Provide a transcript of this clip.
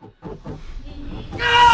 No!